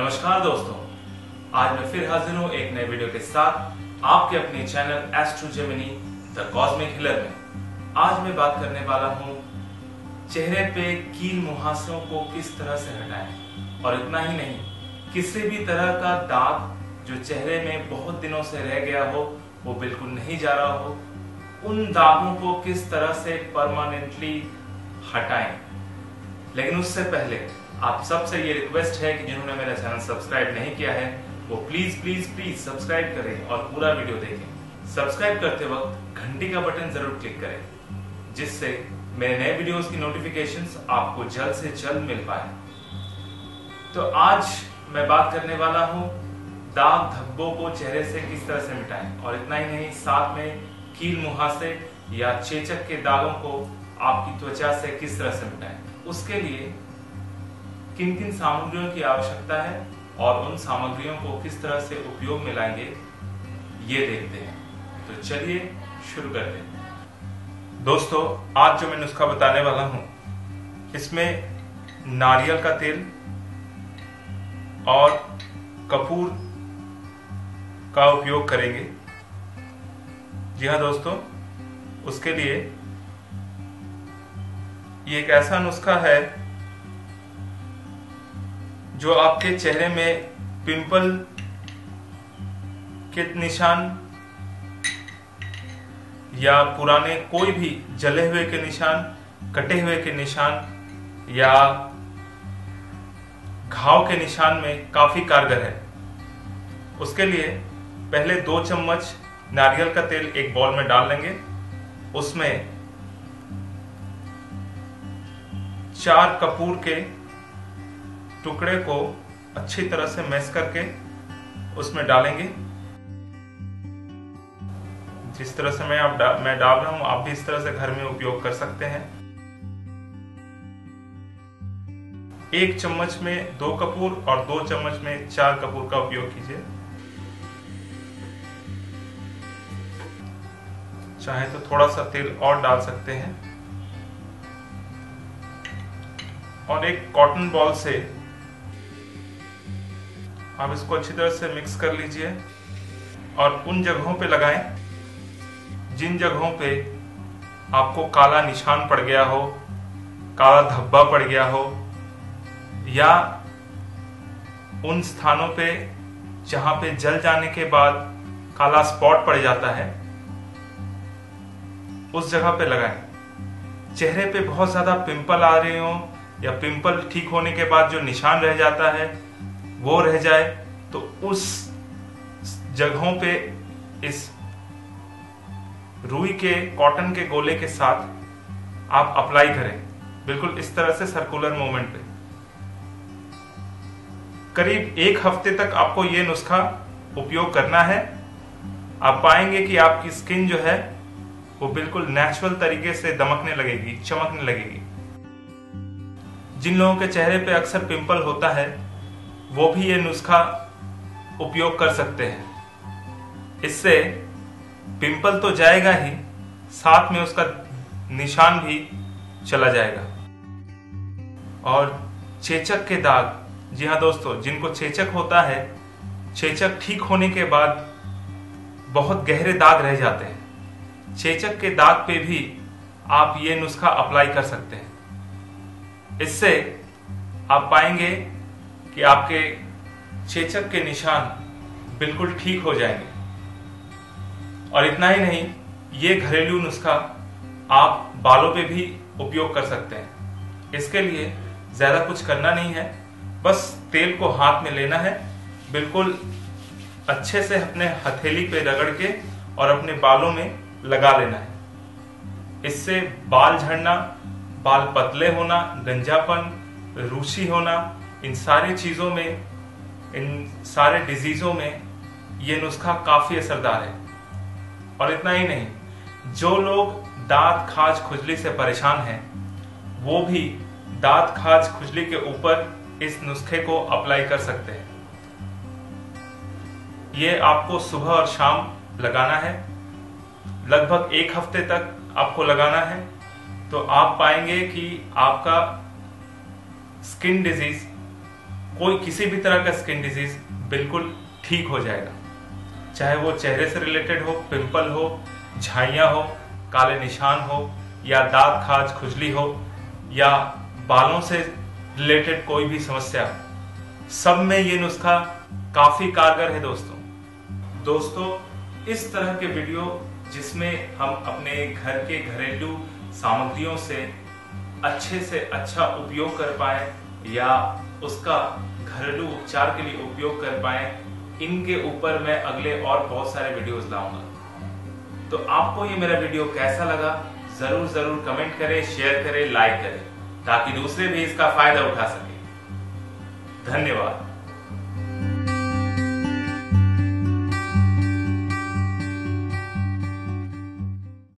नमस्कार दोस्तों। आज मैं फिर हाजिर हूँ एक नए वीडियो के साथ आपके अपने channel Astro Gemini the Cosmic Healer में। आज मैं बात करने वाला हूँ, चेहरे पे कील मुहासों को किस तरह से हटाएँ? और इतना ही नहीं, किसी भी तरह का दाग जो चेहरे में बहुत दिनों से रह गया हो, वो बिल्कुल नहीं जा रहा हो, उन दागों को किस तरह से परमानेंटली हटाएँ? लेकिन उससे पहले आप सबसे ये रिक्वेस्ट है कि जिन्होंने मेरा चैनल सब्सक्राइब नहीं किया है, वो प्लीज़ प्लीज़ प्लीज़ सब्सक्राइब करें और पूरा वीडियो देखें। सब्सक्राइब करते वक्त घंटी का बटन ज़रूर क्लिक करें, जिससे मेरे नए वीडियोस की नोटिफिकेशंस आपको जल्द से जल्द मिल पाए। तो आज मैं बात करने वाला हूँ, दाग धब्बों को चेहरे से किस तरह से मिटाएँ? और इतना ही नहीं, साथ में कील मुहासे या चेचक के दागों को आपकी त्वचा से किस तरह से मिटाएँ उसके लिए किन किन सामग्रियों की आवश्यकता है और उन सामग्रियों को किस तरह से उपयोग में लाएँगे, ये देखते हैं। तो चलिए शुरू करते हैं। दोस्तों, आज जो मैं नुस्खा बताने वाला हूँ, इसमें नारियल का तेल और कपूर का उपयोग करेंगे। जी हाँ दोस्तों, उसके लिए ये एक ऐसा नुस्खा है जो आपके चेहरे में पिंपल के निशान या पुराने कोई भी जले हुए के निशान, कटे हुए के निशान या घाव के निशान में काफ़ी कारगर है। उसके लिए पहले दो चम्मच नारियल का तेल एक बॉल में डाल लेंगे। उसमें चार कपूर के टुकड़े को अच्छी तरह से मैश करके उसमें डालेंगे। जिस तरह से मैं आप डा, मैं डाल रहा हूँ आप भी इस तरह से घर में उपयोग कर सकते हैं। एक चम्मच में दो कपूर और दो चम्मच में चार कपूर का उपयोग कीजिए। चाहे तो थोड़ा सा तेल और डाल सकते हैं। और एक कॉटन बॉल से आप इसको अच्छी तरह से मिक्स कर लीजिए और उन जगहों पे लगाएँ जिन जगहों पे आपको काला निशान पड़ गया हो, काला धब्बा पड़ गया हो, या उन स्थानों पे जहाँ पे जल जाने के बाद काला स्पॉट पड़ जाता है, उस जगह पे लगाएँ। चेहरे पे बहुत ज़्यादा पिंपल आ रहे हो या पिंपल ठीक होने के बाद जो निशान रह जाता है, वो रह जाए तो उस जगहों पे इस रुई के, कॉटन के गोले के साथ आप अप्लाई करें। बिल्कुल इस तरह से सर्कुलर मूवमेंट पे। करीब एक हफ़्ते तक आपको ये नुस्खा उपयोग करना है। आप पाएँगे कि आपकी स्किन जो है, वो बिल्कुल नेचुरल तरीके से दमकने लगेगी, चमकने लगेगी। जिन लोगों के चेहरे पे अक्सर पिंपल होता है, वो भी ये नुस्खा उपयोग कर सकते हैं। इससे पिंपल तो जाएगा ही, साथ में उसका निशान भी चला जाएगा। और चेचक के दाग, जी हाँ दोस्तों, जिनको चेचक होता है, चेचक ठीक होने के बाद बहुत गहरे दाग रह जाते हैं। चेचक के दाग पे भी आप ये नुस्खा अप्लाई कर सकते हैं। इससे आप पाएँगे कि आपके चेचक के निशान बिल्कुल ठीक हो जाएँगे। और इतना ही नहीं, ये घरेलू नुस्खा आप बालों पे भी उपयोग कर सकते हैं। इसके लिए ज़्यादा कुछ करना नहीं है, बस तेल को हाथ में लेना है, बिल्कुल अच्छे से अपने हथेली पे रगड़ के और अपने बालों में लगा लेना है। इससे बाल झड़ना बाल पतले होना, गंजापन, रूसी होना, इन सारी चीज़ों में, इन सारे डिजीजों में ये नुस्खा काफ़ी असरदार है। और इतना ही नहीं, जो लोग दांत खाज खुजली से परेशान हैं, वो भी दांत खाज खुजली के ऊपर इस नुस्खे को अप्लाई कर सकते हैं। ये आपको सुबह और शाम लगाना है। लगभग एक हफ़्ते तक आपको लगाना है। तो आप पाएँगे कि आपका स्किन डिज़ीज़ कोई किसी भी तरह का स्किन डिज़ीज़ बिल्कुल ठीक हो जाएगा। चाहे वो चेहरे से रिलेटेड हो पिंपल हो, झाइयाँ हो, काले निशान हो, या दांत, खाज, खुजली हो, या बालों से रिलेटेड कोई भी समस्या, सब में ये नुस्खा काफ़ी कारगर है दोस्तों। दोस्तों, इस तरह के वीडियो जिसमें हम अपने घर के घरेलू सामग्रियों से अच्छे से अच्छा उपयोग कर पाए या उसका घरेलू उपचार के लिए उपयोग कर पाए, इनके ऊपर मैं अगले और बहुत सारे वीडियोस लाऊँगा। तो आपको ये मेरा वीडियो कैसा लगा, ज़रूर ज़रूर कमेंट करें शेयर करें लाइक करें, ताकि दूसरे भी इसका फ़ायदा उठा सके। धन्यवाद।